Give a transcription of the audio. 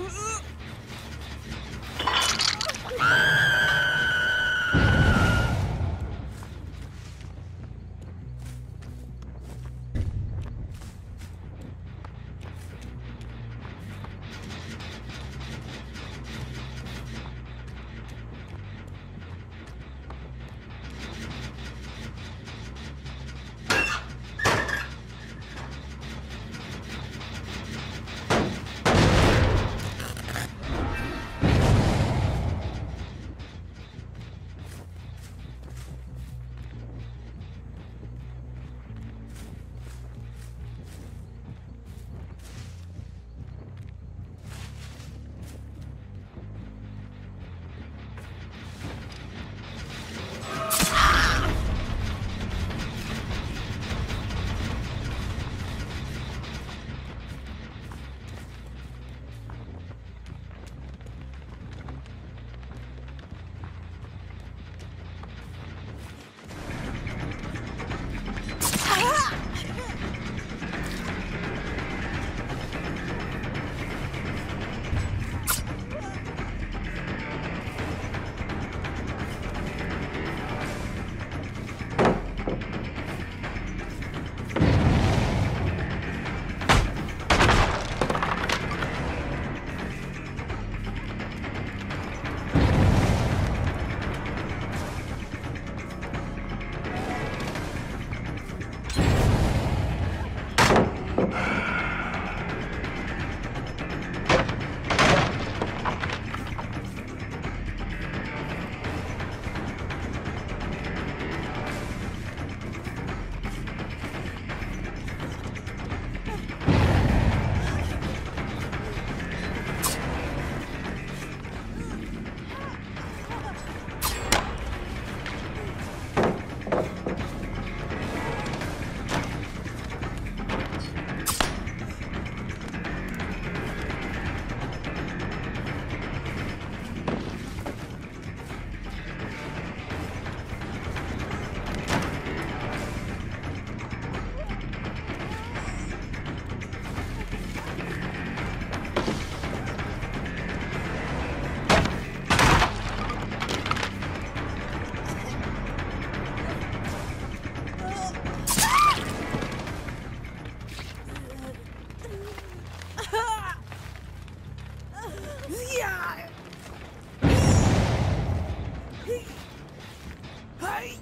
Yes. Yeah! Hey!